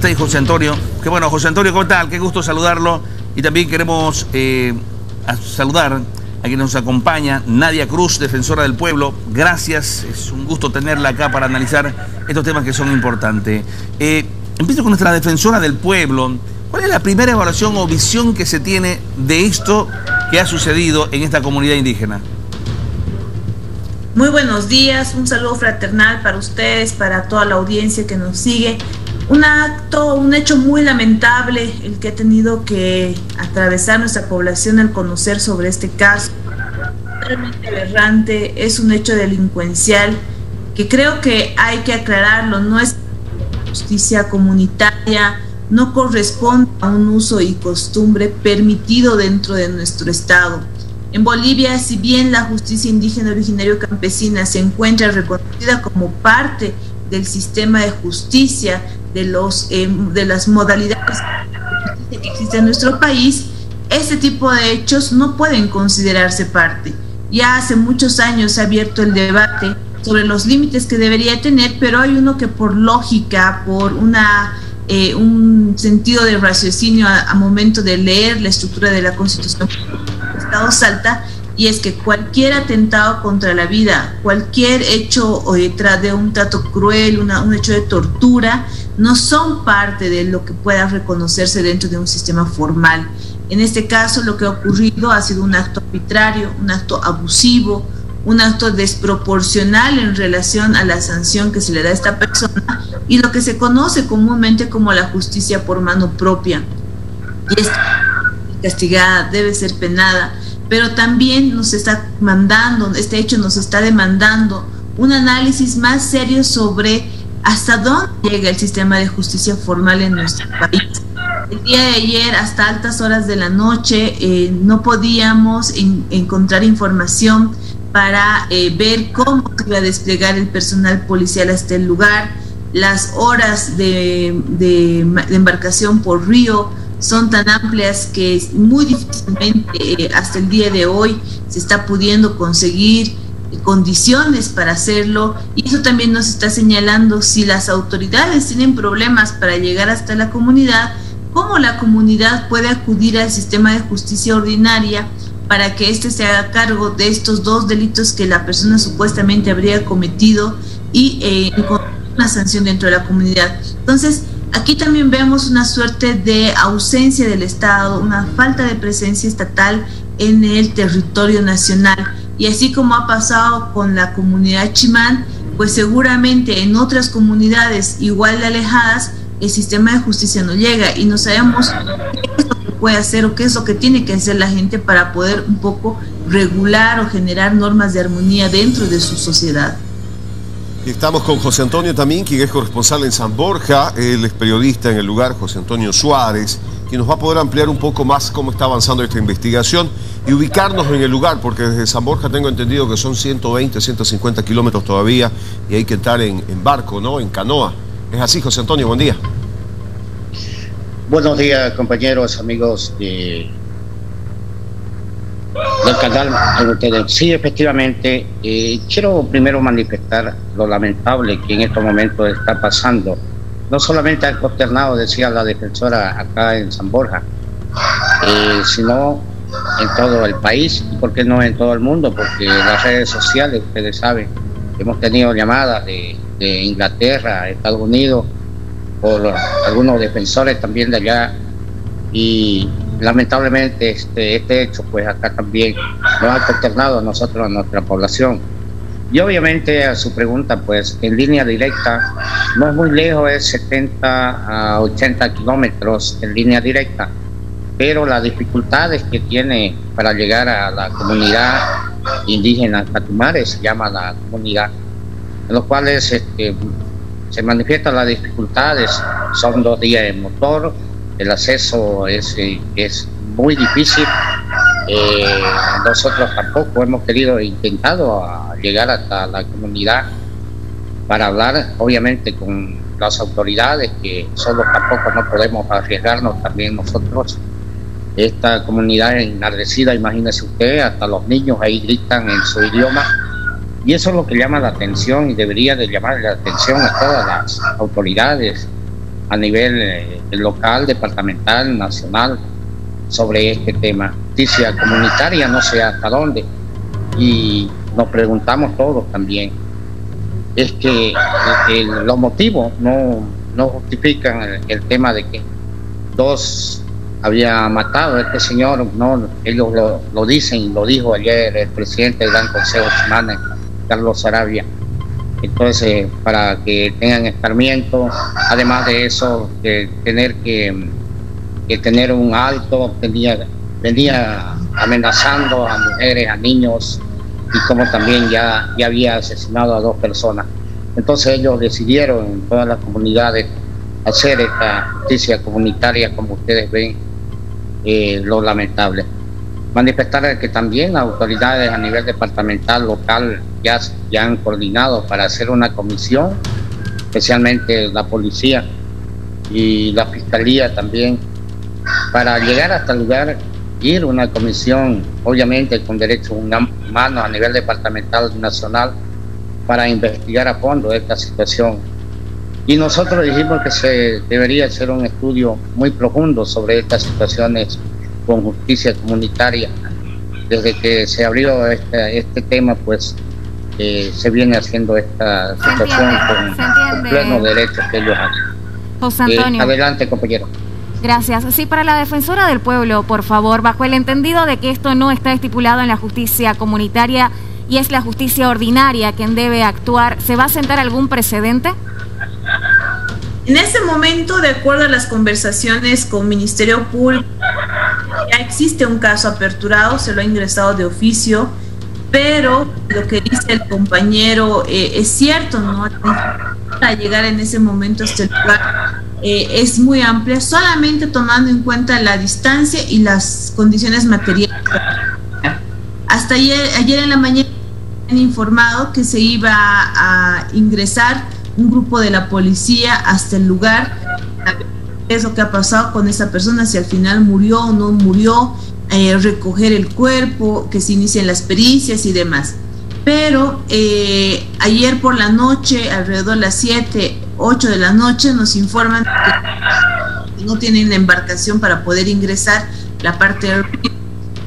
Está ahí José Antonio. Qué bueno, José Antonio, ¿cómo tal? Qué gusto saludarlo. Y también queremos eh, saludar a quien nos acompaña, Nadia Cruz, defensora del pueblo. Gracias, es un gusto tenerla acá para analizar estos temas que son importantes. Eh, empiezo con nuestra defensora del pueblo. ¿Cuál es la primera evaluación o visión que se tiene de esto que ha sucedido en esta comunidad indígena? Muy buenos días, un saludo fraternal para ustedes, para toda la audiencia que nos sigue. Un acto, un hecho muy lamentable el que ha tenido que atravesar nuestra población al conocer sobre este caso. Realmente es un hecho delincuencial que creo que hay que aclararlo, no es justicia comunitaria, no corresponde a un uso y costumbre permitido dentro de nuestro Estado. En Bolivia, si bien la justicia indígena originario campesina se encuentra reconocida como parte del sistema de justicia, de, los, eh, de las modalidades que existen en nuestro país, este tipo de hechos no pueden considerarse parte. Ya hace muchos años se ha abierto el debate sobre los límites que debería tener, pero hay uno que por lógica, por una, eh, un sentido de raciocinio a, momento de leer la estructura de la Constitución Estado salta, y es que cualquier atentado contra la vida, cualquier hecho o detrás de un trato cruel, un hecho de tortura, no son parte de lo que pueda reconocerse dentro de un sistema formal. En este caso, lo que ha ocurrido ha sido un acto arbitrario, un acto abusivo, un acto desproporcional en relación a la sanción que se le da a esta persona y lo que se conoce comúnmente como la justicia por mano propia. Y es castigada, debe ser penada pero también nos está mandando, este hecho nos está demandando un análisis más serio sobre hasta dónde llega el sistema de justicia formal en nuestro país. El día de ayer, hasta altas horas de la noche, eh, no podíamos encontrar información para eh, ver cómo iba a desplegar el personal policial hasta el lugar, las horas de embarcación por río, son tan amplias que muy difícilmente eh, hasta el día de hoy se está pudiendo conseguir condiciones para hacerlo y eso también nos está señalando si las autoridades tienen problemas para llegar hasta la comunidad, cómo la comunidad puede acudir al sistema de justicia ordinaria para que éste se haga cargo de estos dos delitos que la persona supuestamente habría cometido y eh, una sanción dentro de la comunidad. Entonces, Aquí también vemos una suerte de ausencia del Estado, una falta de presencia estatal en el territorio nacional. Y así como ha pasado con la comunidad chimán, pues seguramente en otras comunidades igual de alejadas, el sistema de justicia no llega y no sabemos qué es lo que puede hacer o qué es lo que tiene que hacer la gente para poder un poco regular o generar normas de armonía dentro de su sociedad. Estamos con José Antonio también, quien es corresponsal en San Borja, él es periodista en el lugar, José Antonio Suárez, quien nos va a poder ampliar un poco más cómo está avanzando esta investigación y ubicarnos en el lugar, porque desde San Borja tengo entendido que son 120, 150 kilómetros todavía y hay que estar en, en barco, ¿no? En canoa. Es así, José Antonio, buen día. Buenos días, compañeros, amigos de Sí, efectivamente, eh, quiero primero manifestar lo lamentable que en estos momentos está pasando. No solamente al consternado, decía la defensora acá en San Borja, eh, sino en todo el país y por qué no en todo el mundo, porque las redes sociales, ustedes saben, hemos tenido llamadas de Inglaterra, Estados Unidos, por algunos defensores también de allá y lamentablemente este, este hecho pues acá también nos ha consternado a nosotros, a nuestra población. Y obviamente a su pregunta pues en línea directa, no es muy lejos, es 70 a 80 kilómetros en línea directa, pero las dificultades que tiene para llegar a la comunidad indígena Catumares, se llama la comunidad, en los cuales este, se manifiestan las dificultades, son dos días de motor, el acceso es, es muy difícil. Eh, nosotros tampoco hemos querido, intentado llegar hasta la comunidad para hablar, obviamente, con las autoridades, que solo tampoco no podemos arriesgarnos también nosotros. Esta comunidad enardecida, imagínese usted, hasta los niños ahí gritan en su idioma. Y eso es lo que llama la atención y debería de llamar la atención a todas las autoridades a nivel eh, local, departamental, nacional, sobre este tema. Justicia comunitaria, no sé hasta dónde. Y nos preguntamos todos también. Es que los motivos no, no justifican el, tema de que dos había matado a este señor, no, ellos lo, lo dicen, lo dijo ayer el presidente del Gran Consejo Chimana, Carlos Sarabia. Entonces, para que tengan escarmiento, además de eso, tener que, tener un alto, venía, venía amenazando a mujeres, a niños, y como también ya, ya había asesinado a dos personas. Entonces ellos decidieron en todas las comunidades hacer esta justicia comunitaria, como ustedes ven, eh, lo lamentable. Manifestar que también autoridades a nivel departamental, local, ya, ya han coordinado para hacer una comisión, especialmente la policía y la fiscalía también, para llegar hasta el lugar, ir una comisión, obviamente con derechos humanos a nivel departamental nacional, para investigar a fondo esta situación. Y nosotros dijimos que se debería hacer un estudio muy profundo sobre estas situaciones con justicia comunitaria. Desde que se abrió este, este tema, pues se viene haciendo esta situación con, pleno derecho que ellos hacen. José Antonio. Eh, adelante, compañero. Gracias. Sí, para la defensora del pueblo, por favor, bajo el entendido de que esto no está estipulado en la justicia comunitaria y es la justicia ordinaria quien debe actuar, ¿se va a sentar algún precedente? En este momento, de acuerdo a las conversaciones con Ministerio Público, existe un caso aperturado, se lo ha ingresado de oficio pero lo que dice el compañero eh, es cierto, ¿no? Para llegar en ese momento a este lugar eh, es muy amplia, solamente tomando en cuenta la distancia y las condiciones materiales. Hasta ayer, ayer en la mañana han informado que se iba a ingresar un grupo de la policía hasta el lugar, es lo que ha pasado con esa persona, si al final murió o no murió, eh, recoger el cuerpo, que se inicien las pericias y demás. Pero eh, ayer por la noche, alrededor de las 7, 8 de la noche, nos informan que no tienen la embarcación para poder ingresar la parte del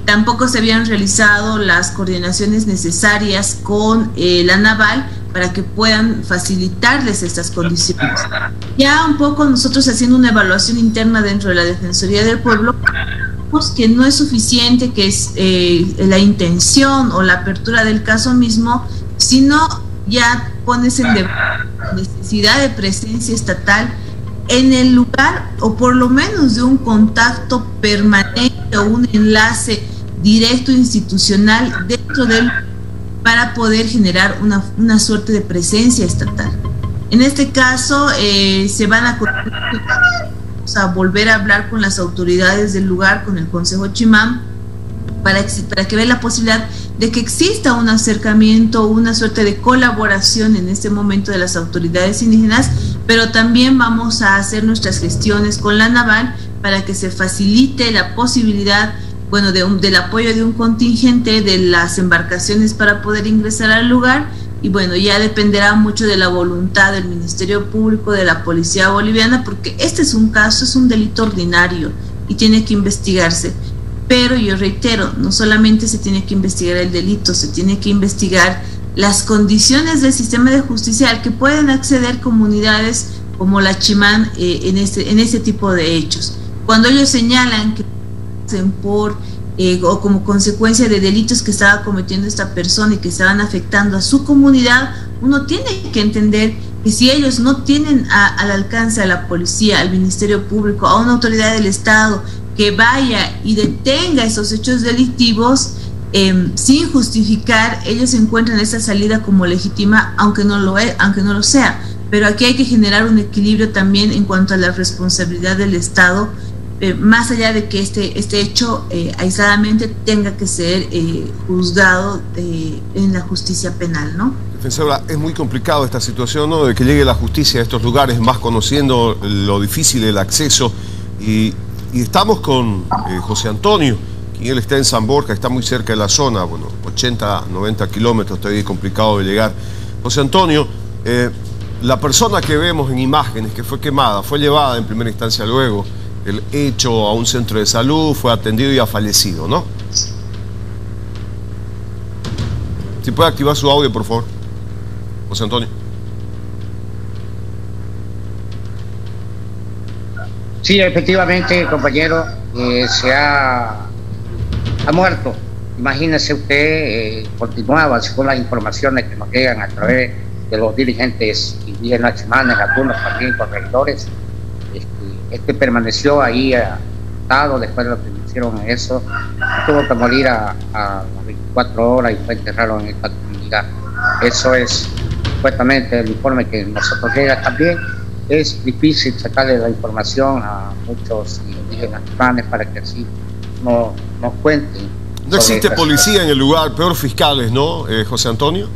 Tampoco se habían realizado las coordinaciones necesarias con eh, la naval para que puedan facilitarles estas condiciones. Ya un poco nosotros haciendo una evaluación interna dentro de la Defensoría del Pueblo, que no es suficiente, que es eh, la intención o la apertura del caso mismo, sino ya pones en necesidad de presencia estatal en el lugar o por lo menos de un contacto permanente o un enlace directo institucional dentro del para poder generar una, una suerte de presencia estatal. En este caso eh, se van a volver a hablar con las autoridades del lugar, con el Consejo Chimán, para, para que vea la posibilidad de que exista un acercamiento, una suerte de colaboración en este momento de las autoridades indígenas, pero también vamos a hacer nuestras gestiones con la naval para que se facilite la posibilidad bueno, de del apoyo de un contingente de las embarcaciones para poder ingresar al lugar y bueno, ya dependerá mucho de la voluntad del Ministerio Público, de la Policía Boliviana, porque este es un caso, es un delito ordinario y tiene que investigarse. Pero yo reitero, no solamente se tiene que investigar el delito, se tiene que investigar las condiciones del sistema de justicia al que pueden acceder comunidades como la Chimán eh, en, este, en este tipo de hechos. Cuando ellos señalan que por eh, o como consecuencia de delitos que estaba cometiendo esta persona y que estaban afectando a su comunidad, uno tiene que entender que si ellos no tienen al alcance a la policía, al Ministerio Público, a una autoridad del Estado que vaya y detenga esos hechos delictivos, em, sin justificar, ellos encuentran esa salida como legítima, aunque no lo es, aunque no lo sea. Pero aquí hay que generar un equilibrio también en cuanto a la responsabilidad del Estado eh, más allá de que este, este hecho eh, aisladamente tenga que ser eh, juzgado en la justicia penal, ¿no? Defensora, es muy complicado esta situación, ¿no? De que llegue la justicia a estos lugares, más conociendo lo difícil del acceso. Y, estamos con José Antonio, quien él está en San Borja, está muy cerca de la zona, bueno, 80, 90 kilómetros, todavía es complicado de llegar. José Antonio, la persona que vemos en imágenes que fue quemada fue llevada en primera instancia luego el hecho a un centro de salud, fue atendido y ha fallecido, ¿no? Si puede activar su audio, por favor. José Antonio. Sí, efectivamente, compañero, eh, se ha, ha muerto. Imagínese usted, eh, continuaba según las informaciones que nos llegan a través de los dirigentes indígenas chimanes, algunos también corredores. Este, permaneció ahí atado después de lo que hicieron eso. Tuvo que morir a, a las 24 horas y fue enterrado en esta comunidad. Eso es supuestamente el informe que nosotros llega también es difícil sacarle la información a muchos indígenas planes para que así no, nos cuenten. No existe policía en el lugar, peor fiscales, ¿no, eh, José Antonio?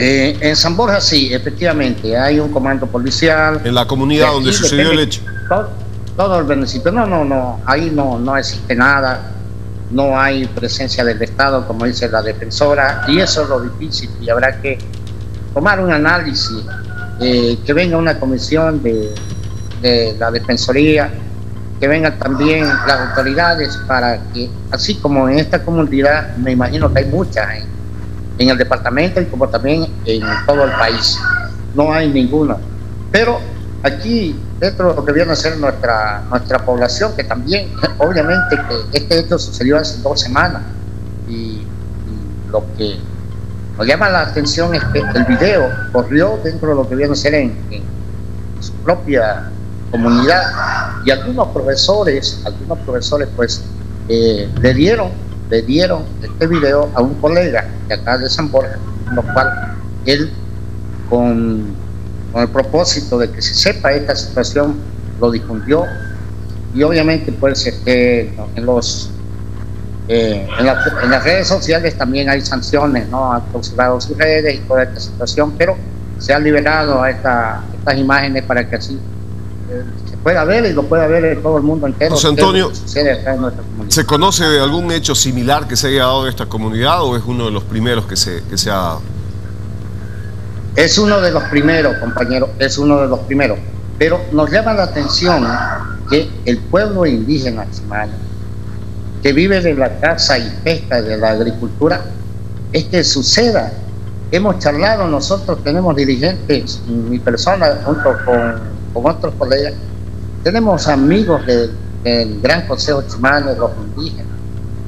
Eh, en San Borja sí, efectivamente, hay un comando policial. En la comunidad donde sucedió el hecho. Todo, el municipio, no, no, no, ahí no, no existe nada, no hay presencia del Estado, como dice la defensora, y eso es lo difícil, y habrá que tomar un análisis eh, que venga una comisión de, la Defensoría, que vengan también las autoridades para que, así como en esta comunidad, me imagino que hay muchas en, el departamento y como también en todo el país, no hay ninguna. Pero aquí, dentro de lo que viene a ser nuestra, nuestra población, que también, obviamente, que este hecho sucedió hace dos semanas y lo que nos llama la atención es que el video corrió dentro de lo que viene a ser en, su propia comunidad y algunos profesores, algunos profesores pues eh, le dieron, le dieron este video a un colega de acá de San Borja, lo cual él con, con el propósito de que se sepa esta situación lo difundió y obviamente pues este, en los eh, en, las redes sociales también hay sanciones, ¿no? Han clausurado sus redes y toda esta situación, pero se han liberado a estas imágenes para que así eh, pueda ver y lo pueda ver en todo el mundo entero. José Antonio, ¿se conoce de algún hecho similar que se haya dado en esta comunidad o es uno de los primeros que se, que se ha dado? Es uno de los primeros, compañero, es uno de los primeros. Pero nos llama la atención que el pueblo indígena chimano que vive de la caza y pesca, de la agricultura, es que suceda. Hemos charlado, nosotros tenemos dirigentes, mi persona junto con, otros colegas, tenemos amigos del, Gran Consejo Chimano, los indígenas.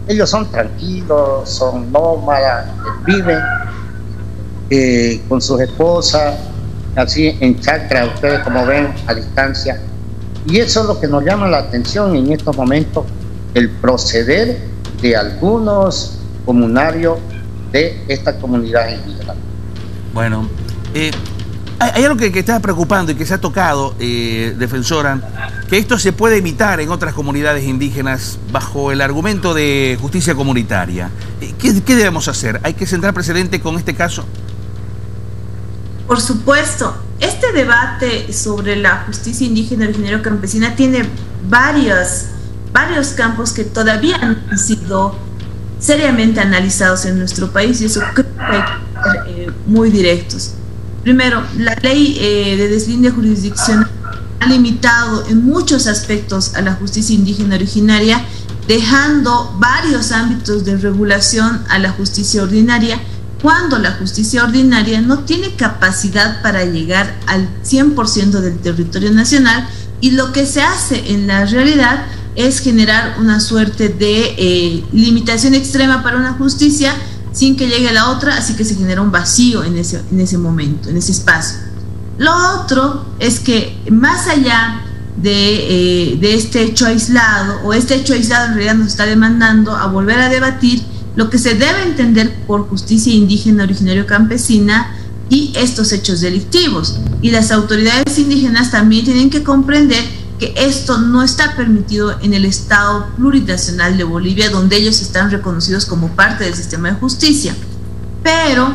Ellos son tranquilos, son nómadas, viven eh, con sus esposas, así en chacra, ustedes como ven a distancia. Y eso es lo que nos llama la atención en estos momentos el proceder de algunos comunarios de esta comunidad indígena. Bueno, eh, hay algo que, está preocupando y que se ha tocado, eh, defensora, que esto se puede evitar en otras comunidades indígenas bajo el argumento de justicia comunitaria. Eh, ¿Qué, debemos hacer? ¿Hay que centrar precedente con este caso? Por supuesto, este debate sobre la justicia indígena originaria campesina tiene varias varios campos que todavía han sido seriamente analizados en nuestro país y eso creo que hay que ser eh, muy directos. Primero, la ley eh, de deslinde jurisdiccional ha limitado en muchos aspectos a la justicia indígena originaria, dejando varios ámbitos de regulación a la justicia ordinaria, cuando la justicia ordinaria no tiene capacidad para llegar al 100% del territorio nacional y lo que se hace en la realidad es generar una suerte de eh, limitación extrema para una justicia sin que llegue la otra, así que se genera un vacío en ese, en ese momento, en ese espacio. Lo otro es que más allá de, eh, de, este hecho aislado, o este hecho aislado en realidad nos está demandando a volver a debatir lo que se debe entender por justicia indígena originario campesina y estos hechos delictivos. Y las autoridades indígenas también tienen que comprender que esto no está permitido en el Estado plurinacional de Bolivia, donde ellos están reconocidos como parte del sistema de justicia. Pero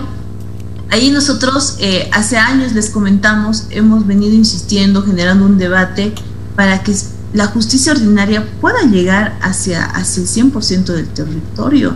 ahí nosotros eh, hace años les comentamos, hemos venido insistiendo, generando un debate para que la justicia ordinaria pueda llegar hacia, hacia el 100% del territorio.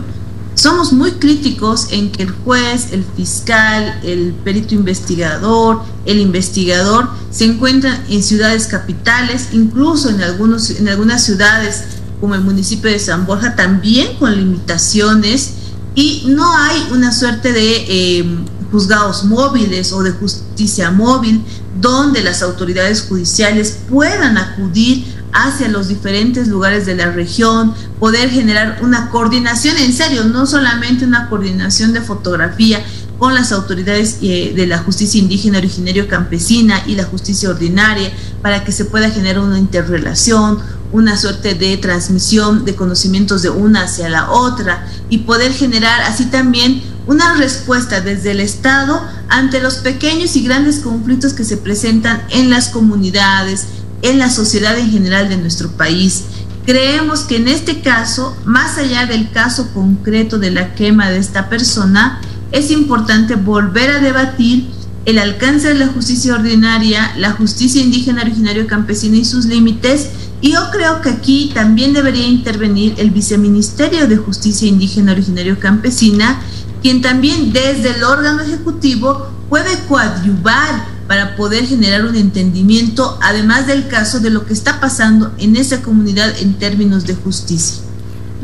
Somos muy críticos en que el juez, el fiscal, el perito investigador, el investigador se encuentran en ciudades capitales, incluso en, algunos, en algunas ciudades como el municipio de San Borja, también con limitaciones y no hay una suerte de eh, juzgados móviles o de justicia móvil donde las autoridades judiciales puedan acudir hacia los diferentes lugares de la región, poder generar una coordinación en serio, no solamente una coordinación de fotografía con las autoridades eh, de la justicia indígena originario campesina y la justicia ordinaria para que se pueda generar una interrelación, una suerte de transmisión de conocimientos de una hacia la otra y poder generar así también una respuesta desde el Estado ante los pequeños y grandes conflictos que se presentan en las comunidades, en la sociedad en general de nuestro país. Creemos que en este caso, más allá del caso concreto de la quema de esta persona, es importante volver a debatir el alcance de la justicia ordinaria, la justicia indígena originario campesina y sus límites. Y yo creo que aquí también debería intervenir el Viceministerio de Justicia Indígena Originario Campesina, quien también desde el órgano ejecutivo puede coadyuvar para poder generar un entendimiento, además del caso de lo que está pasando en esa comunidad en términos de justicia.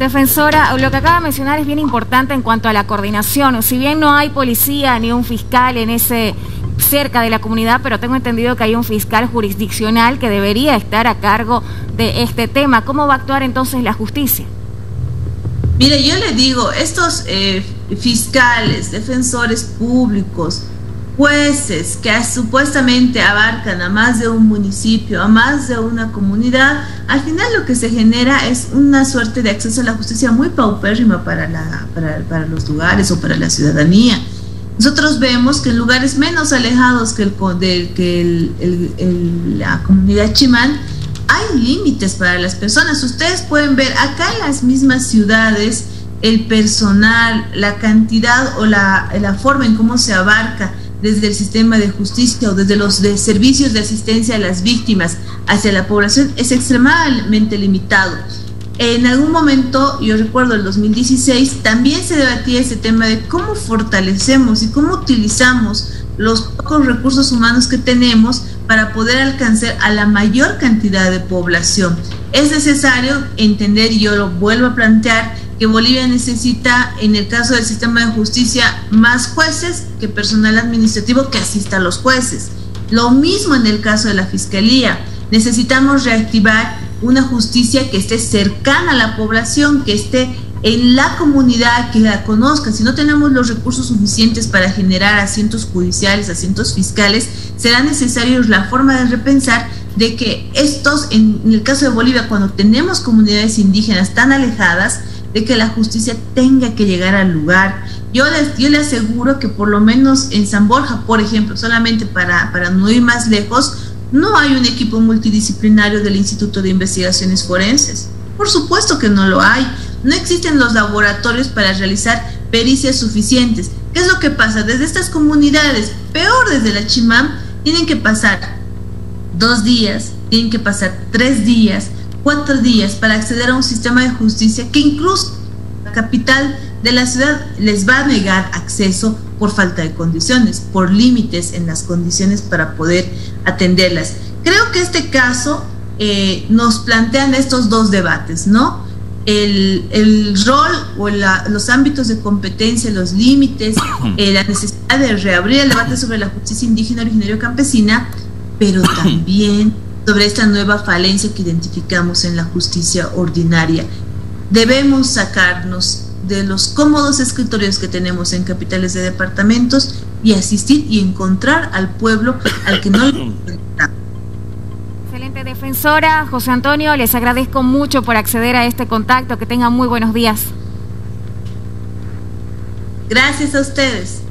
Defensora, lo que acaba de mencionar es bien importante en cuanto a la coordinación. Si bien no hay policía ni un fiscal en ese cerca de la comunidad, pero tengo entendido que hay un fiscal jurisdiccional que debería estar a cargo de este tema. ¿Cómo va a actuar entonces la justicia? Mire, yo le digo, estos eh, fiscales, defensores públicos, jueces que supuestamente abarcan a más de un municipio, a más de una comunidad, al final lo que se genera es una suerte de acceso a la justicia muy paupérrima para, la, para, los lugares o para la ciudadanía. Nosotros vemos que en lugares menos alejados que, el, de, que la comunidad chimán, hay límites para las personas. Ustedes pueden ver acá en las mismas ciudades el personal, la cantidad o la, la forma en cómo se abarca desde el sistema de justicia o desde los servicios de asistencia a las víctimas hacia la población es extremadamente limitado. En algún momento, yo recuerdo el 2016, también se debatía ese tema de cómo fortalecemos y cómo utilizamos los pocos recursos humanos que tenemos para poder alcanzar a la mayor cantidad de población. Es necesario entender, y yo lo vuelvo a plantear, que Bolivia necesita, en el caso del sistema de justicia, más jueces que personal administrativo que asista a los jueces. Lo mismo en el caso de la Fiscalía. Necesitamos reactivar una justicia que esté cercana a la población, que esté en la comunidad, que la conozca. Si no tenemos los recursos suficientes para generar asientos judiciales, asientos fiscales, será necesario la forma de repensar de que estos, en el caso de Bolivia, cuando tenemos comunidades indígenas tan alejadas, de que la justicia tenga que llegar al lugar. Yo, les, yo le aseguro que por lo menos en San Borja, por ejemplo, solamente para, para no ir más lejos, no hay un equipo multidisciplinario del Instituto de Investigaciones Forenses. Por supuesto que no lo hay. No existen los laboratorios para realizar pericias suficientes. ¿Qué es lo que pasa? Desde estas comunidades, peor desde la Chimam, tienen que pasar dos días, tienen que pasar tres días, cuatro días para acceder a un sistema de justicia que incluso la capital de la ciudad les va a negar acceso por falta de condiciones, por límites en las condiciones para poder atenderlas. Creo que este caso eh, nos plantean estos dos debates, ¿no? El, rol o los ámbitos de competencia, los límites, eh, la necesidad de reabrir el debate sobre la justicia indígena originario campesina, pero también sobre esta nueva falencia que identificamos en la justicia ordinaria. Debemos sacarnos de los cómodos escritorios que tenemos en capitales de departamentos y asistir y encontrar al pueblo al que no Excelente defensora, José Antonio, les agradezco mucho por acceder a este contacto, que tengan muy buenos días. Gracias a ustedes.